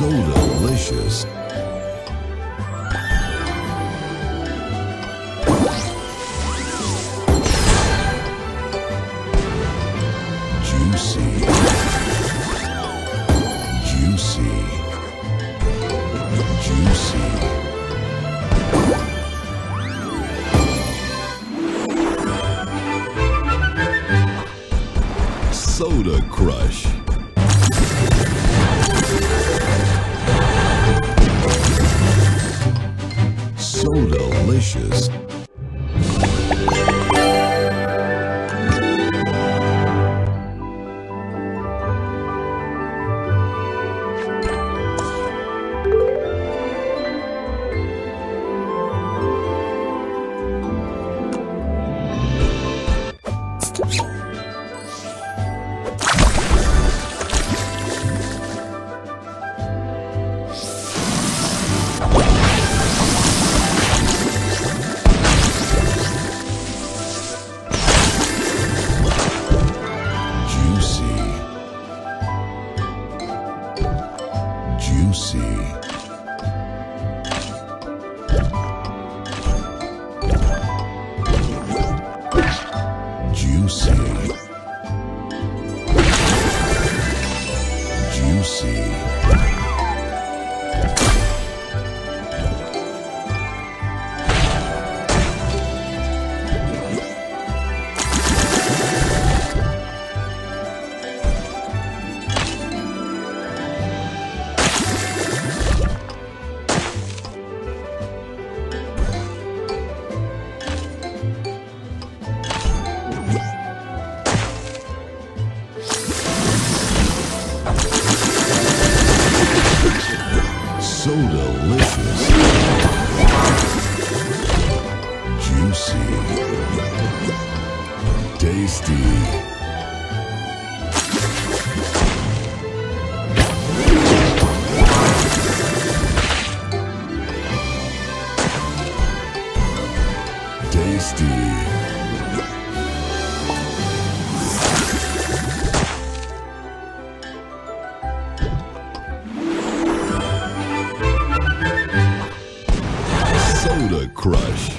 So delicious. Juicy. Juicy. Juicy. Soda Crush. So delicious. Juicy. Juicy. So Soda Crush.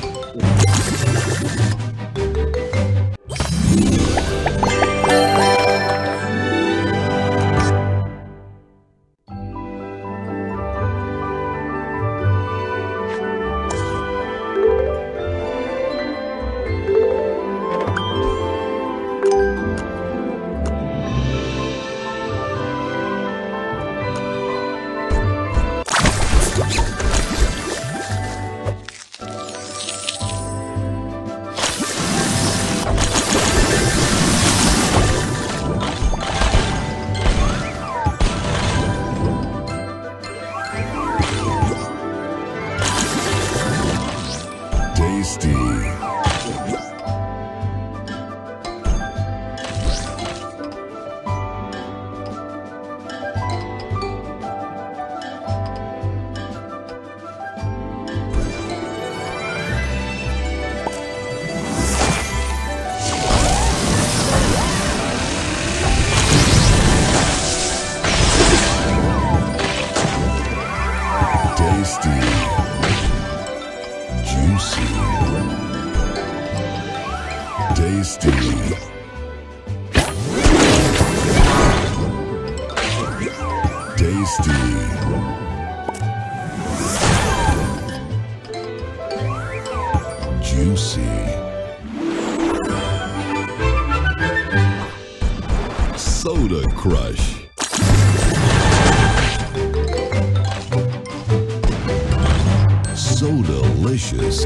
Tasty. Tasty. Juicy. Soda Crush. So delicious.